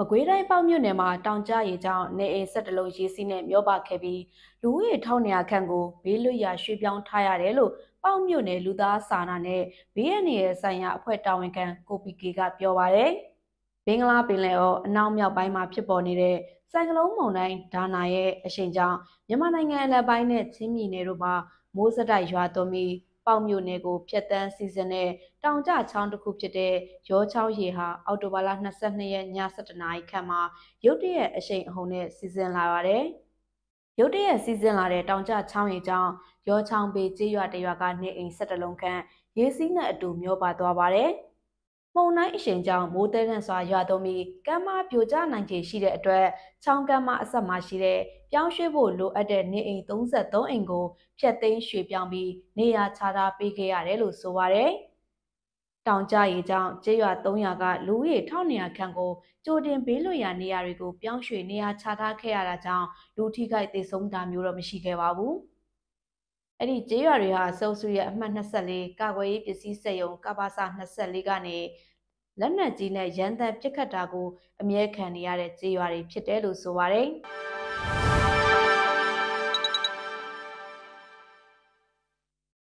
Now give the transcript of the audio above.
မကွေးတိုင်းပေါ့မြို့နယ်မှာတောင်ကျရေကြောင့်နေအိမ်ဆက်တလုံးရေစီးနဲ့မျောပါခဲ့ပြီးလူဦးရေ1900ခန့်ကိုဘေးလွတ်ရာရွှေ့ပြောင်းထားရတယ်လို့ပေါ့မြို့နယ်လူသားစာနာနဲ့ဘေးရန်ရဲ့ဆိုင်ရာအဖွဲ့တာဝန်ခံကိုပီကေကပြောပါရယ်ဘင်္ဂလားပင်လယ်အော်အနောက်မြောက်ပိုင်းမှာဖြစ်ပေါ်နေတဲ့စိုက်ကလုံးမုန်တိုင်းဒါနာရဲ့အရှိန်ကြောင့်မြန်မာနိုင်ငံအလယ်ပိုင်းနဲ့ချင်းပြည်နယ်တို့မှာမိုးစတိုက်ရွာသွန်းပြီး ပေါင်မြို့နယ်ကိုဖျက်တမ်းစီစဉ်တဲ့တောင်ကျချောင်းတစ်ခုဖြစ်တဲ့ရောချောင်းရေဟာအောက်တိုဘာလ22ရက်ည7:00နာရီခန့်မှာရုတ်တရက်အရှိန်အဟုန်နဲ့စီစဉ်လာပါတယ်။ရုတ်တရက်စီစဉ်လာတဲ့တောင်ကျချောင်းရေကြောင့်ရောချောင်းပေကျေးရွာတရွာကနေအိမ်7လုံးခန့်ရေစီးနဲ့အတူမျောပါသွားပါတယ်။ မုံတိုင်းအရှိန်ကြောင့်မိုးတဲထန်စွာရွာသွန်းပြီးကမ်းမပြိုကျနိုင်ခြေရှိတဲ့အတွက်ချောင်းကမ်းမအဆက်မှာရှိတဲ့ပြောင်းရွှေ့ဖို့လိုအပ်တဲ့နေအိမ်33အိမ်ကိုဖျက်သိမ်းရွှေ့ပြောင်းပြီးနေရာချထားပေးခဲ့ရတယ်လို့ဆိုပါရယ်။တောင်ကျရေကြောင့်ကျေးရွာ300ကလူဦးရေ1200ခန့်ကိုကြိုတင်ဘေးလွတ်ရာနေရာတွေကိုပြောင်းရွှေ့နေရာချထားခဲ့ရတာကြောင့်လူထိခိုက်သေဆုံးတာမျိုးတော့မရှိခဲ့ပါဘူး။ အဲ့ဒီကျေးရွာတွေဟာစုံစုရဲ့အမှတ်24ကာကွယ်ရေးပစ္စည်းစက်ရုံကဘာစာ24ကနေလက်နက်ကြီးနဲ့ရန်တမ်းပစ်ခတ်တာကိုအမြဲခံနေရတဲ့ကြေးရွာတွေဖြစ်တယ်လို့ဆိုပါတယ်။